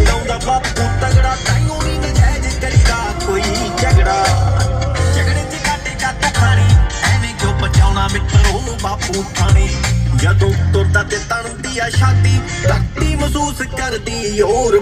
ਜਿਤਾਉਂਦਾ ਬਾਪੂ ਤਗੜਾ, ਤਾਈਓ ਨਹੀਂ ਨਜਾਇਜ਼ ਕਰੀਦਾ ਕੋਈ ਝਗੜਾ। ਝਗੜੇ ਚ ਕਾਟੇ ਕੱਟ ਖਾਣੀ, ਐਵੇਂ ਕਿਉਂ ਬਚਾਉਣਾ ਮਿੱਤਰੋ ਬਾਪੂ ਥਾਣੇ। ਜਦੋਂ ਤੁਰਦਾ ਤੇ ਤਣਦੀ ਆ ਛਾਤੀ ਧਰਤੀ ਮਹਿਸੂਸ ਕਰਦੀ ਓਰ